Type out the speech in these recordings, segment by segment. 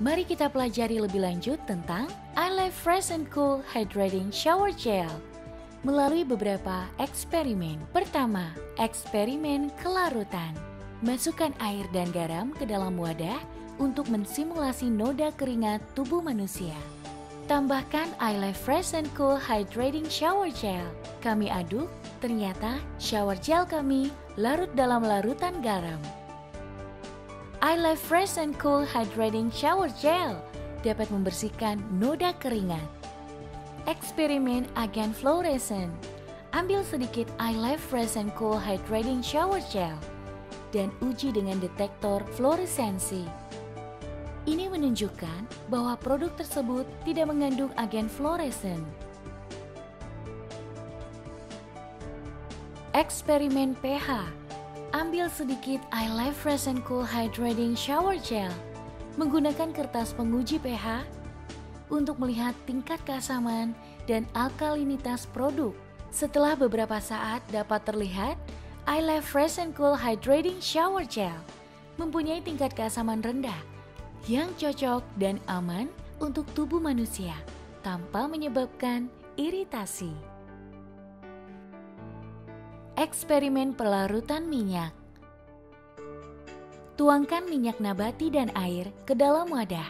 Mari kita pelajari lebih lanjut tentang I Life Fresh and Cool Hydrating Shower Gel melalui beberapa eksperimen. Pertama, eksperimen kelarutan. Masukkan air dan garam ke dalam wadah untuk mensimulasi noda keringat tubuh manusia. Tambahkan I Life Fresh and Cool Hydrating Shower Gel. Kami aduk, ternyata shower gel kami larut dalam larutan garam. I Life Fresh and Cool Hydrating Shower Gel dapat membersihkan noda keringat. Eksperimen agen fluorescent. Ambil sedikit I Life Fresh and Cool Hydrating Shower Gel dan uji dengan detektor fluoresensi. Ini menunjukkan bahwa produk tersebut tidak mengandung agen fluorescent. Eksperimen pH Ambil sedikit I Life Fresh and Cool Hydrating Shower Gel menggunakan kertas penguji pH untuk melihat tingkat keasaman dan alkalinitas produk. Setelah beberapa saat dapat terlihat I Life Fresh and Cool Hydrating Shower Gel mempunyai tingkat keasaman rendah yang cocok dan aman untuk tubuh manusia tanpa menyebabkan iritasi. Eksperimen pelarutan minyak Tuangkan minyak nabati dan air ke dalam wadah.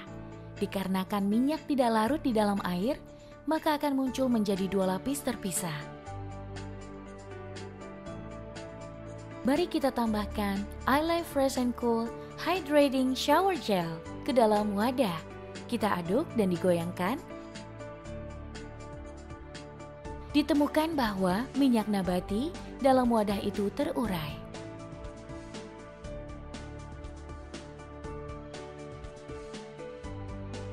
Dikarenakan minyak tidak larut di dalam air, maka akan muncul menjadi dua lapis terpisah. Mari kita tambahkan I Life Fresh and Cool Hydrating Shower Gel ke dalam wadah. Kita aduk dan digoyangkan ditemukan bahwa minyak nabati dalam wadah itu terurai.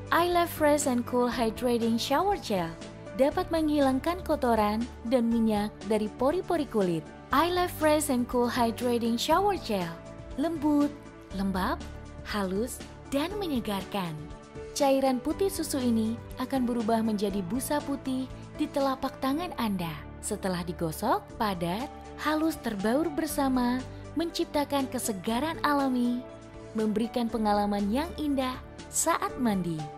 I Love Fresh and Cool Hydrating Shower Gel dapat menghilangkan kotoran dan minyak dari pori-pori kulit. I Love Fresh and Cool Hydrating Shower Gel lembut, lembab, halus, dan menyegarkan. Cairan putih susu ini akan berubah menjadi busa putih di telapak tangan Anda. Setelah digosok, padat, halus terbaur bersama, menciptakan kesegaran alami, memberikan pengalaman yang indah saat mandi.